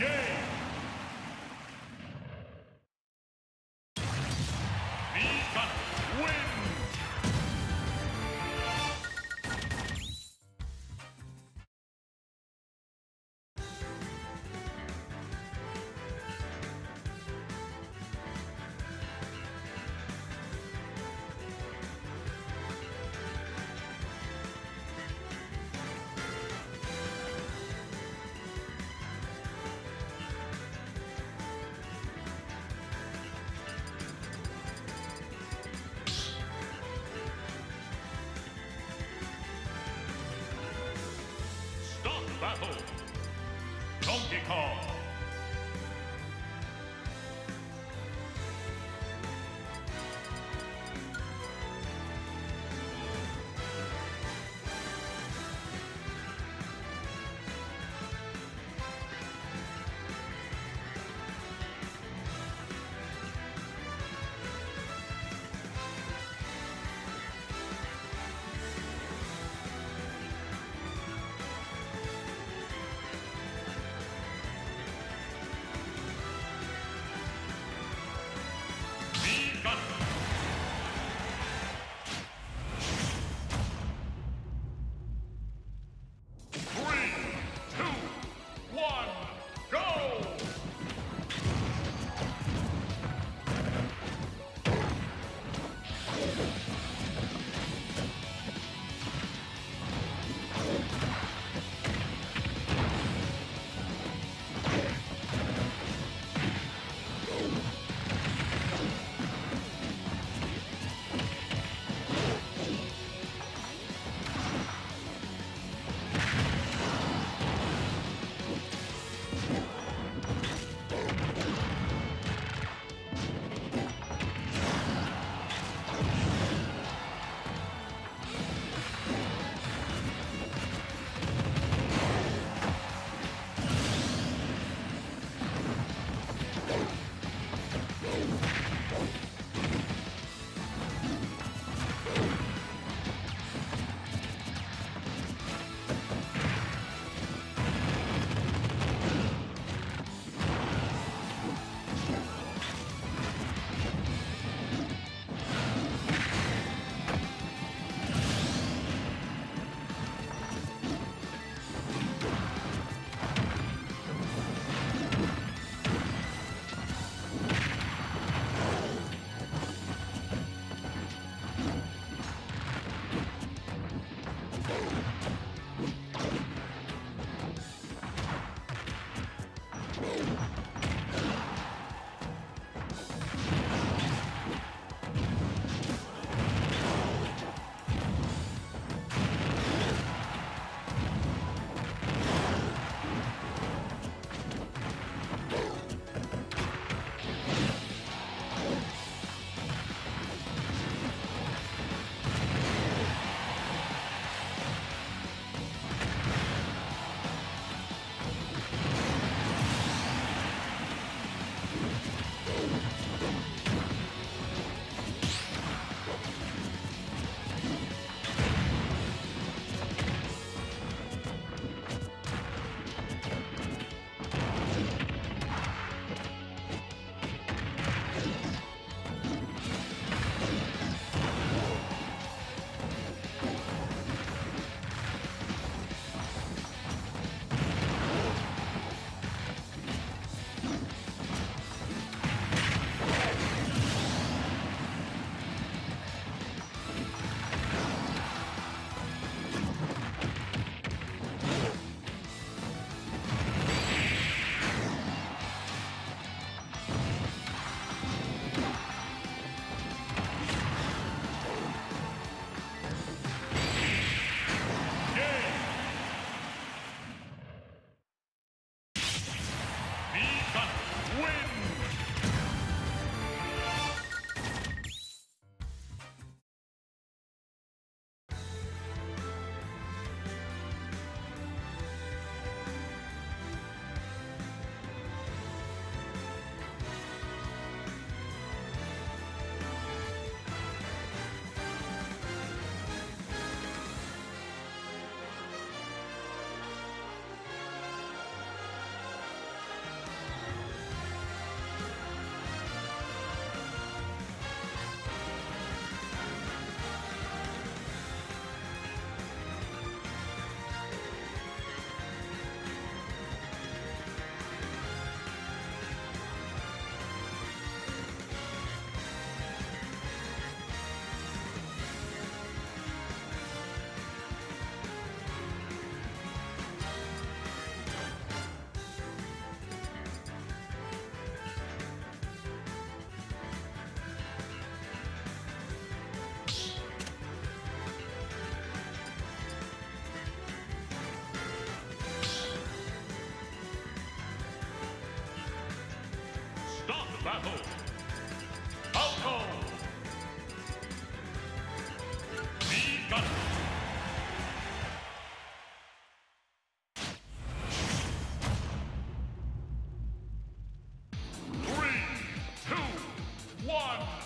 Game. Donkey battle. Falco. Begun. Three, two, one,